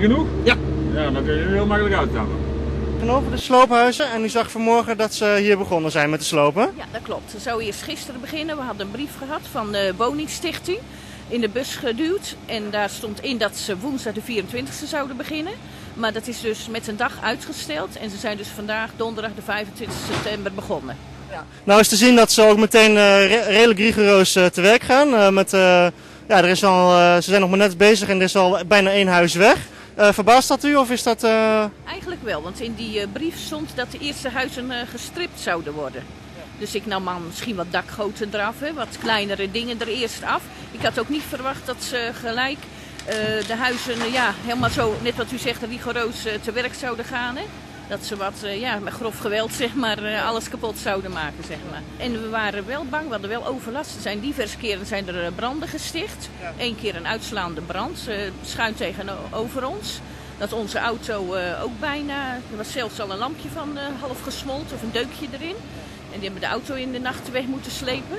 Genoeg? Ja. Ja, dan kun je er heel makkelijk uitstappen. En over de sloophuizen. En u zag vanmorgen dat ze hier begonnen zijn met de slopen. Ja, dat klopt. Ze zou eerst gisteren beginnen. We hadden een brief gehad van de woningstichting. In de bus geduwd. En daar stond in dat ze woensdag de 24e zouden beginnen. Maar dat is dus met een dag uitgesteld. En ze zijn dus vandaag donderdag de 25 september begonnen. Nou is te zien dat ze ook meteen eh, re- redelijk rigoureus eh, te werk gaan. Eh, met, eh, ja, er is al, eh, ze zijn nog maar net bezig en er is al bijna één huis weg. Eh, verbaast dat u of is dat... eh, Eigenlijk wel, want in die eh, brief stond dat de eerste huizen gestript zouden worden. Dus ik nam aan misschien wat dakgoten eraf, hè, wat kleinere dingen er eerst af. Ik had ook niet verwacht dat ze gelijk de huizen, ja, helemaal zo, net wat u zegt, rigoureus eh, te werk zouden gaan. Dat ze wat, eh, ja, met grof geweld, zeg maar, eh, alles kapot zouden maken, zeg maar. En we waren wel bang, we hadden wel overlast. Er zijn diverse keren zijn er eh, branden gesticht. Eén keer een uitslaande brand, schuin tegenover ons. Dat onze auto ook bijna, er was zelfs al een lampje van half gesmolten of een deukje erin. En die hebben de auto in de nacht weg moeten slepen.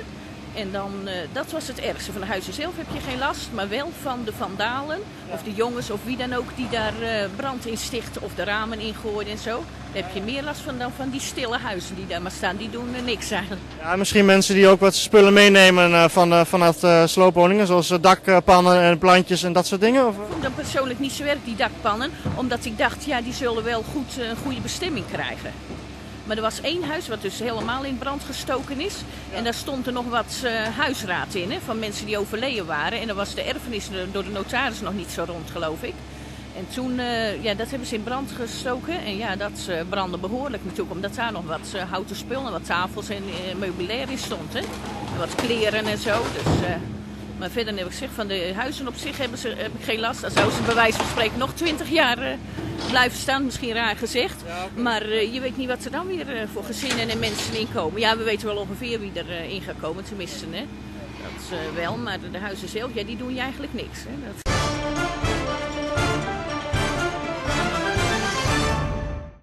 En dan, eh, dat was het ergste. Van de huizen zelf heb je geen last, maar wel van de vandalen. Of de jongens of wie dan ook die daar eh, brand in stichten of de ramen ingooien en zo. Daar heb je meer last van dan van die stille huizen die daar maar staan. Die doen er niks eigenlijk. ja, misschien mensen die ook wat spullen meenemen eh, van, vanuit sloopwoningen. Zoals dakpannen en plantjes en dat soort dingen. Of, Ik vond dan persoonlijk niet zo erg, die dakpannen. Omdat ik dacht, ja, die zullen wel goed, een goede bestemming krijgen. Maar er was één huis wat dus helemaal in brand gestoken is. En daar stond er nog wat eh, huisraad in, hè, van mensen die overleden waren. En dan was de erfenis door de notaris nog niet zo rond, geloof ik. En toen, eh, ja, dat hebben ze in brand gestoken. En ja, dat eh, brandde behoorlijk natuurlijk, omdat daar nog wat houten spullen, wat tafels en meubilair in stond. Hè. En wat kleren en zo. Dus, maar verder heb ik gezegd, van de huizen op zich hebben ze, heb ik geen last. Dan zou ze bij wijze van spreken nog twintig jaar blijven staan. Misschien raar gezegd. Maar eh, je weet niet wat er dan weer eh, voor gezinnen en mensen inkomen. Ja, we weten wel ongeveer wie er eh, in gaat komen, tenminste. Hè. Dat wel, maar de, de huizen zelf, ja, die doen je eigenlijk niks. Hè. Dat...